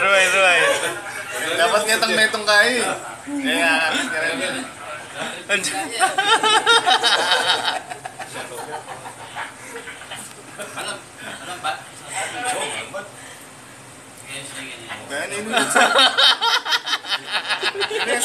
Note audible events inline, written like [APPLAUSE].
ruai ruai. Dapat ngeteng netung kai ya keren ini ini. [LAUGHS] Ini